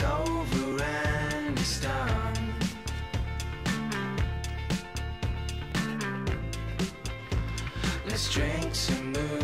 it's over and it's done. Let's drink some moon.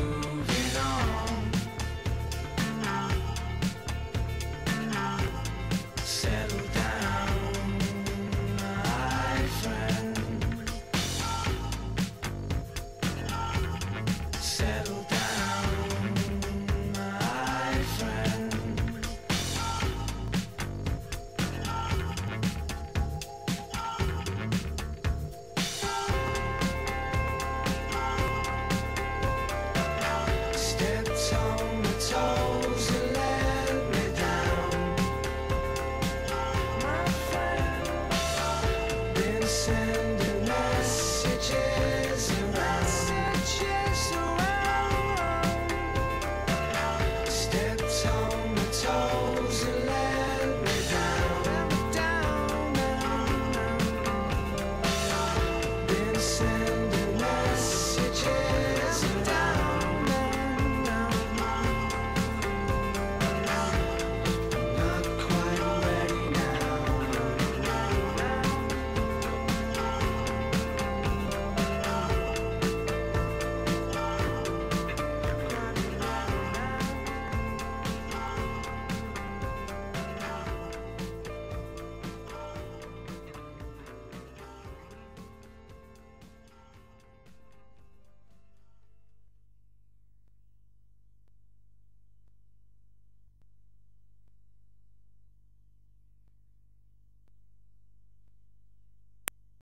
listen.